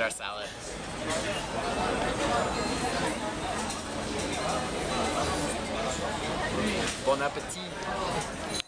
at our salad. Bon appetit.